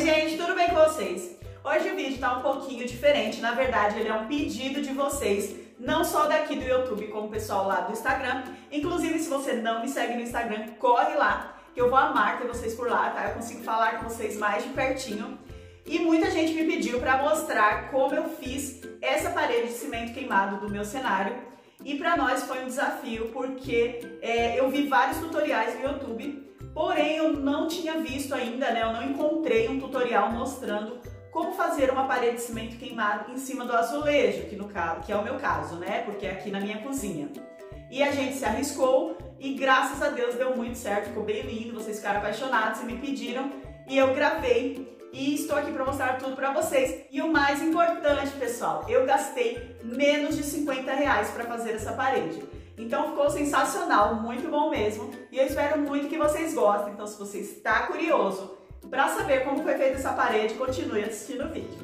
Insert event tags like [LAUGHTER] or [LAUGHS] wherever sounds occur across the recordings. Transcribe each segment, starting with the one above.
Oi gente, tudo bem com vocês? Hoje o vídeo tá um pouquinho diferente, na verdade ele é um pedido de vocês, não só daqui do YouTube, como o pessoal lá do Instagram. Inclusive, se você não me segue no Instagram, corre lá, que eu vou amar ter vocês por lá, tá? Eu consigo falar com vocês mais de pertinho. E muita gente me pediu para mostrar como eu fiz essa parede de cimento queimado do meu cenário. E para nós foi um desafio, porque é, eu vi vários tutoriais no YouTube, porém eu não tinha visto ainda, né? Eu não encontrei um tutorial mostrando como fazer uma parede de cimento queimado em cima do azulejo, que, no caso, que é o meu caso, né? Porque é aqui na minha cozinha. E a gente se arriscou e graças a Deus deu muito certo, ficou bem lindo, vocês ficaram apaixonados e me pediram e eu gravei e estou aqui para mostrar tudo para vocês. E o mais importante, pessoal, eu gastei menos de 50 reais para fazer essa parede. Então ficou sensacional, muito bom mesmo. E eu espero muito que vocês gostem. Então se você está curioso para saber como foi feita essa parede, continue assistindo o vídeo.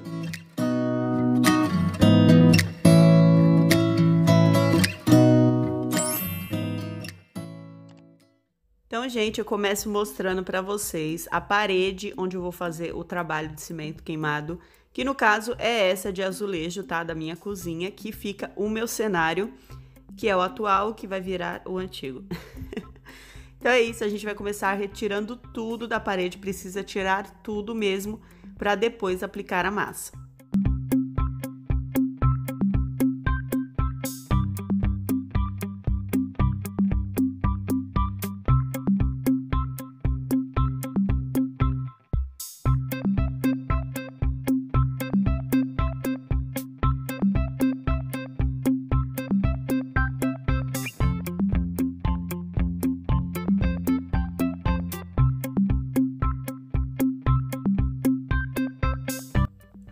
Então, gente, eu começo mostrando para vocês a parede onde eu vou fazer o trabalho de cimento queimado, que no caso é essa de azulejo, tá? Da minha cozinha, que fica o meu cenário, que é o atual, que vai virar o antigo. [LAUGHS] então é isso, a gente vai começar retirando tudo da parede, precisa tirar tudo mesmo para depois aplicar a massa.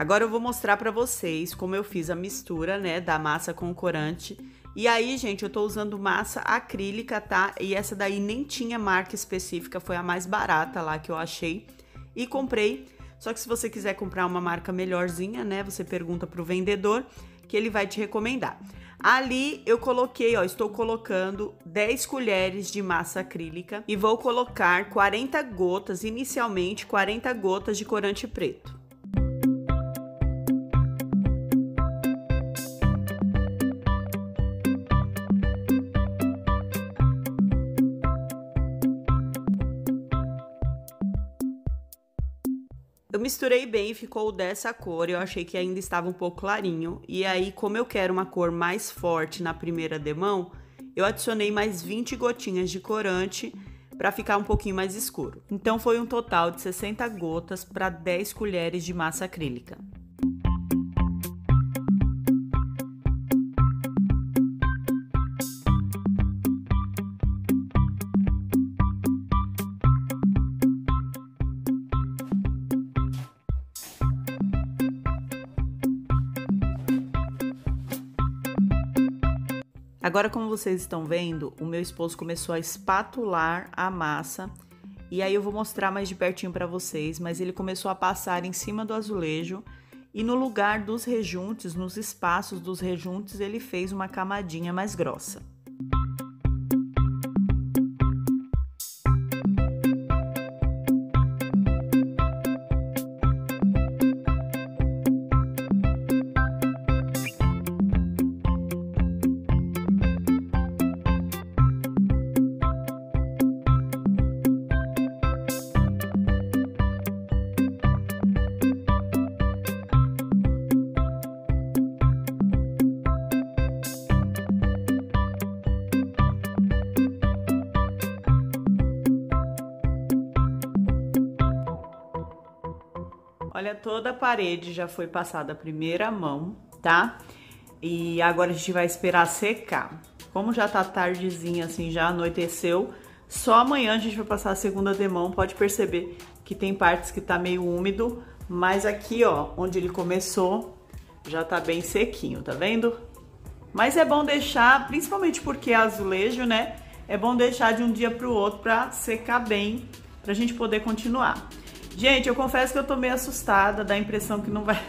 Agora eu vou mostrar para vocês como eu fiz a mistura, né, da massa com o corante. E aí, gente, eu tô usando massa acrílica, tá? E essa daí nem tinha marca específica, foi a mais barata lá que eu achei. E comprei. Só que se você quiser comprar uma marca melhorzinha, né, você pergunta pro vendedor que ele vai te recomendar. Ali eu coloquei, ó, estou colocando 10 colheres de massa acrílica e vou colocar 40 gotas, inicialmente 40 gotas de corante preto. Misturei bem, ficou dessa cor, eu achei que ainda estava um pouco clarinho. E aí, como eu quero uma cor mais forte na primeira demão, eu adicionei mais 20 gotinhas de corante para ficar um pouquinho mais escuro. Então foi um total de 60 gotas para 10 colheres de massa acrílica. Agora, como vocês estão vendo, o meu esposo começou a espatular a massa e aí eu vou mostrar mais de pertinho para vocês, mas ele começou a passar em cima do azulejo e no lugar dos rejuntes, nos espaços dos rejuntes, ele fez uma camadinha mais grossa. Olha, toda a parede já foi passada a primeira mão, tá? E agora a gente vai esperar secar. Como já tá tardezinha, assim, já anoiteceu, só amanhã a gente vai passar a segunda demão. Pode perceber que tem partes que tá meio úmido, mas aqui, ó, onde ele começou, já tá bem sequinho, tá vendo? Mas é bom deixar, principalmente porque é azulejo, né? É bom deixar de um dia pro outro pra secar bem, pra gente poder continuar. Gente, eu confesso que eu tô meio assustada, dá a impressão que não vai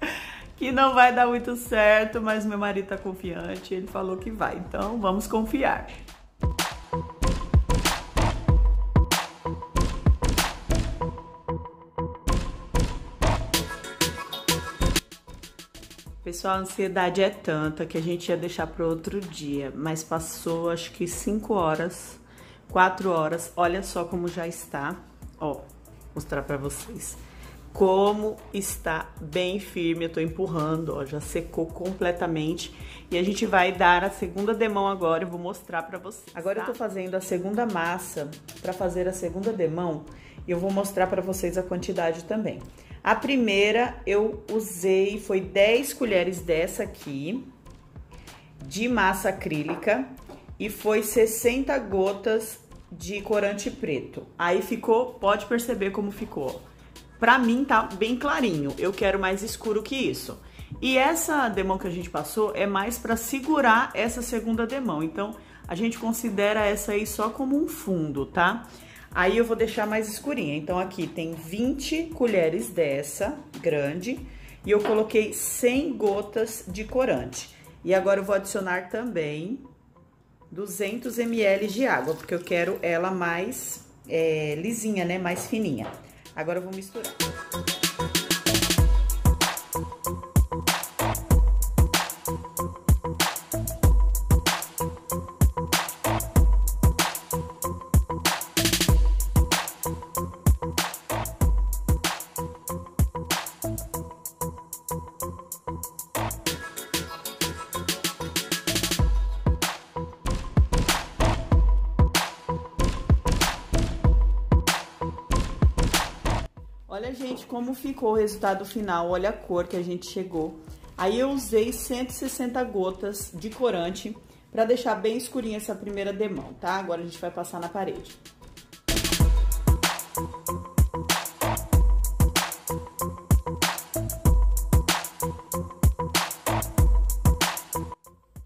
[LAUGHS] que não vai dar muito certo, mas meu marido tá confiante, ele falou que vai. Então, vamos confiar. Pessoal, a ansiedade é tanta que a gente ia deixar para outro dia, mas passou acho que 5 horas, 4 horas. Olha só como já está. Ó, mostrar para vocês. Como está bem firme, eu tô empurrando, ó, já secou completamente. E a gente vai dar a segunda demão agora, eu vou mostrar para vocês. Agora tá? eu tô fazendo a segunda massa para fazer a segunda demão e eu vou mostrar para vocês a quantidade também. A primeira eu usei, foi 10 colheres dessa aqui, de massa acrílica, e foi 60 gotas de corante preto. Aí ficou, pode perceber como ficou. Pra mim tá bem clarinho, eu quero mais escuro que isso. E essa demão que a gente passou é mais para segurar essa segunda demão, então a gente considera essa aí só como um fundo, tá? Aí eu vou deixar mais escurinha. Então, aqui tem 20 colheres dessa, grande, e eu coloquei 100 gotas de corante. E agora eu vou adicionar também 200 ml de água, porque eu quero ela mais é, lisinha, né? Mais fininha. Agora eu vou misturar. Olha, gente, como ficou o resultado final. Olha a cor que a gente chegou. Aí eu usei 160 gotas de corante para deixar bem escurinha essa primeira demão, tá? Agora a gente vai passar na parede.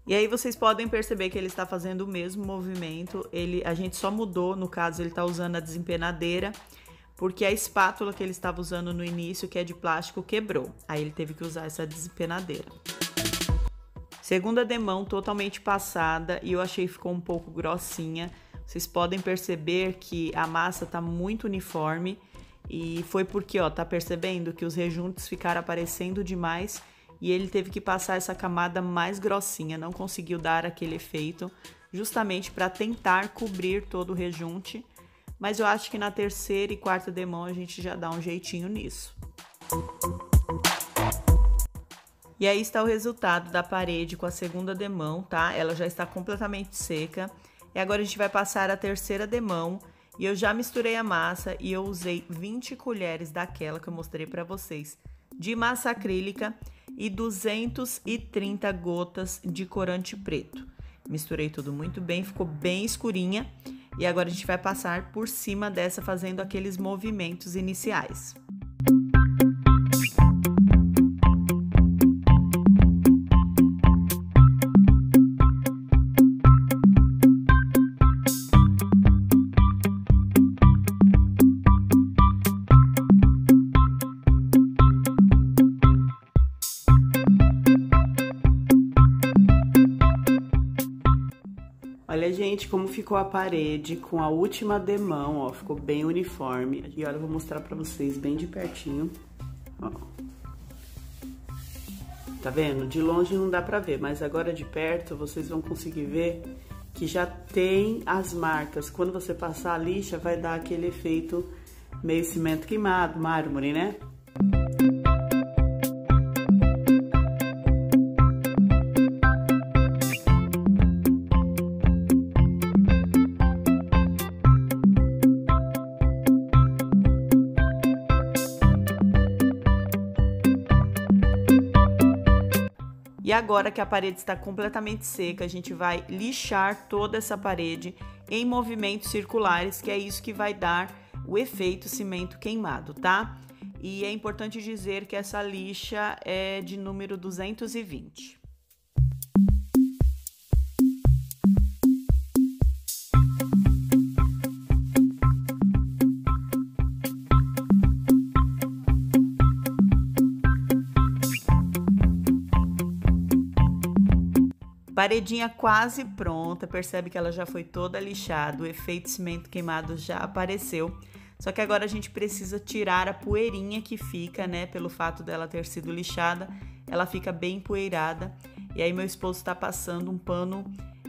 E aí vocês podem perceber que ele está fazendo o mesmo movimento, ele, a gente só mudou, no caso ele está usando a desempenadeira porque a espátula que ele estava usando no início, que é de plástico, quebrou. Aí ele teve que usar essa desempenadeira. Segunda demão totalmente passada e eu achei que ficou um pouco grossinha. Vocês podem perceber que a massa tá muito uniforme e foi porque, ó, tá percebendo que os rejuntos ficaram aparecendo demais e ele teve que passar essa camada mais grossinha, não conseguiu dar aquele efeito, justamente para tentar cobrir todo o rejunte mas eu acho que na terceira e quarta demão a gente já dá um jeitinho nisso. E aí está o resultado da parede com a segunda demão, tá? Ela já está completamente seca. E agora a gente vai passar a terceira demão. E eu já misturei a massa e eu usei 20 colheres daquela que eu mostrei para vocês de massa acrílica e 230 gotas de corante preto. Misturei tudo muito bem, ficou bem escurinha. E agora a gente vai passar por cima dessa fazendo aqueles movimentos iniciais. Olha, gente, como ficou a parede com a última demão, ó, ficou bem uniforme. E olha, eu vou mostrar pra vocês bem de pertinho, ó. Tá vendo? De longe não dá pra ver, mas agora de perto vocês vão conseguir ver que já tem as marcas. Quando você passar a lixa, vai dar aquele efeito meio cimento queimado, mármore, né? E agora que a parede está completamente seca, a gente vai lixar toda essa parede em movimentos circulares, que é isso que vai dar o efeito cimento queimado, tá? E é importante dizer que essa lixa é de número 220. Paredinha quase pronta, percebe que ela já foi toda lixada, o efeito cimento queimado já apareceu. Só que agora a gente precisa tirar a poeirinha que fica, né? Pelo fato dela ter sido lixada, ela fica bem poeirada. E aí meu esposo está passando um pano,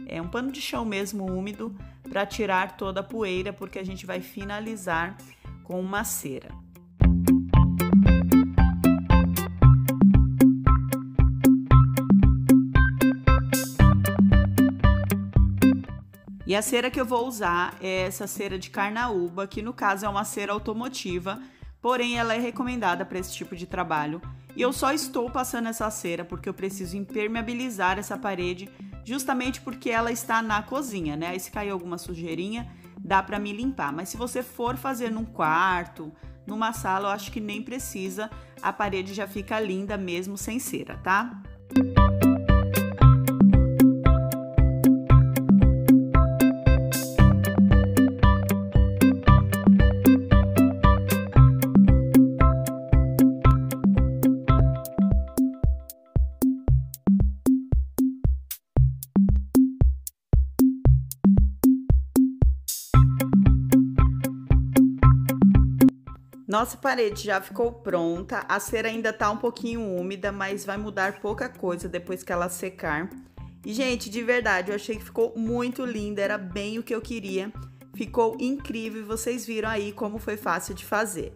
é um pano de chão mesmo úmido, para tirar toda a poeira, porque a gente vai finalizar com uma cera. E a cera que eu vou usar é essa cera de carnaúba, que no caso é uma cera automotiva, porém ela é recomendada para esse tipo de trabalho. E eu só estou passando essa cera porque eu preciso impermeabilizar essa parede, justamente porque ela está na cozinha, né? Aí se cair alguma sujeirinha, dá para me limpar. Mas se você for fazer num quarto, numa sala, eu acho que nem precisa, a parede já fica linda mesmo sem cera, tá? Nossa parede já ficou pronta, a cera ainda tá um pouquinho úmida, mas vai mudar pouca coisa depois que ela secar. E, gente, de verdade, eu achei que ficou muito linda, era bem o que eu queria. Ficou incrível e vocês viram aí como foi fácil de fazer.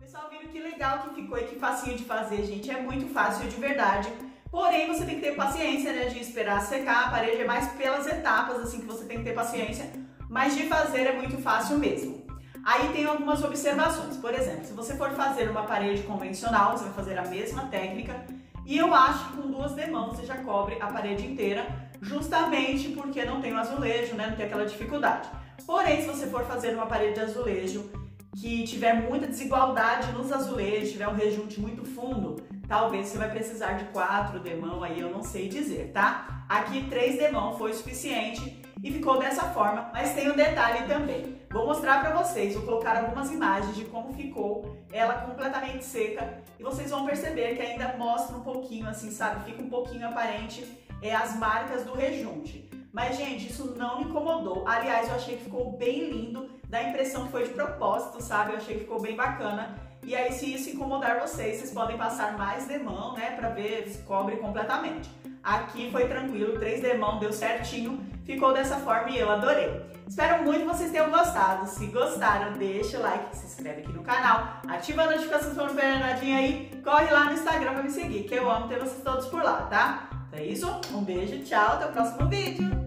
Pessoal, viram que legal que ficou e que facinho de fazer, gente. É muito fácil de verdade. Porém, você tem que ter paciência, né, de esperar secar. A parede é mais pelas etapas, assim, que você tem que ter paciência. Mas de fazer é muito fácil mesmo. Aí tem algumas observações. Por exemplo, se você for fazer uma parede convencional, você vai fazer a mesma técnica. E eu acho que com duas demãos você já cobre a parede inteira, justamente porque não tem o azulejo, né, não tem aquela dificuldade. Porém, se você for fazer uma parede de azulejo que tiver muita desigualdade nos azulejos, tiver um rejunte muito fundo, talvez você vai precisar de quatro demão, aí eu não sei dizer, tá? Aqui três demão foi suficiente e ficou dessa forma, mas tem um detalhe também. Vou mostrar para vocês, vou colocar algumas imagens de como ficou ela completamente seca e vocês vão perceber que ainda mostra um pouquinho assim, sabe? Fica um pouquinho aparente é, as marcas do rejunte. Mas, gente, isso não me incomodou. Aliás, eu achei que ficou bem lindo, dá a impressão que foi de propósito, sabe? Eu achei que ficou bem bacana. E aí, se isso incomodar vocês, vocês podem passar mais demão, né, pra ver se cobre completamente. Aqui foi tranquilo, três demão deu certinho, ficou dessa forma e eu adorei. Espero muito que vocês tenham gostado. Se gostaram, deixa o like, se inscreve aqui no canal, ativa a notificação para não perder nadinha aí, corre lá no Instagram pra me seguir, que eu amo ter vocês todos por lá, tá? Então é isso, um beijo, tchau, até o próximo vídeo!